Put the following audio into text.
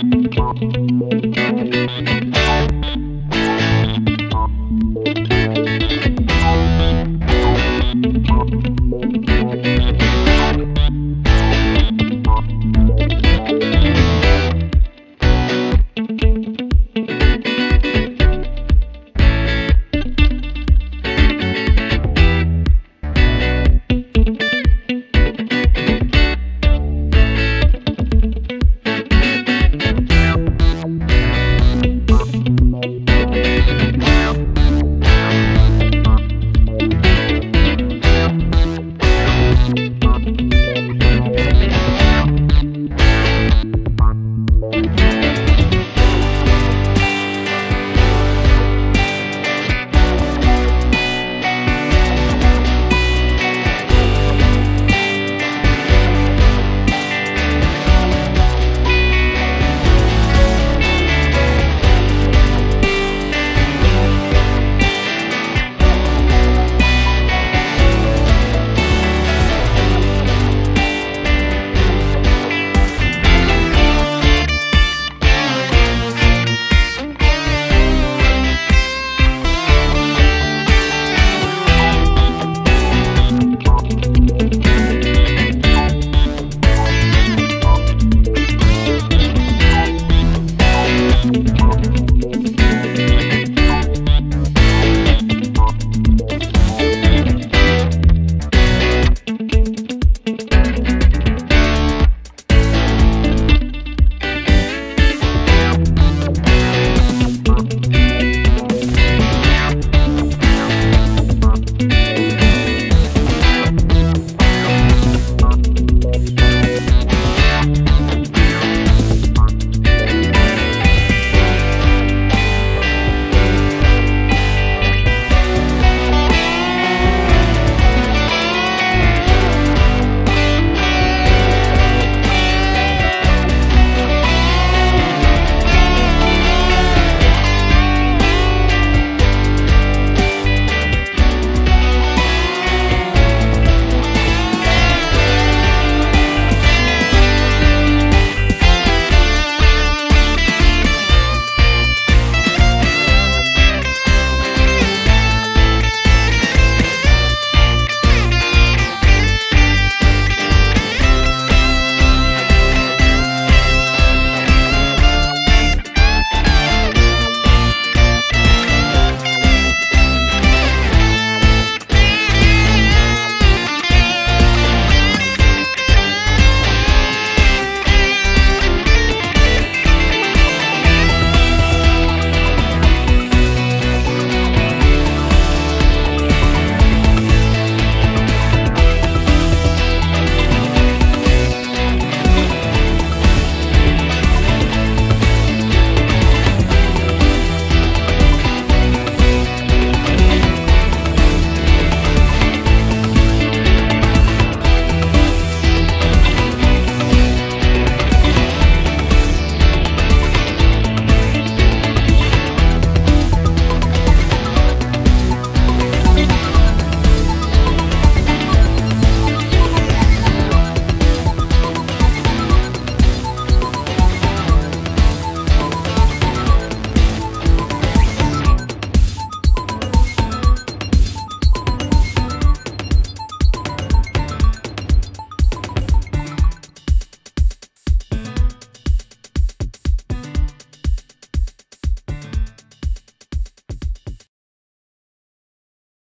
Música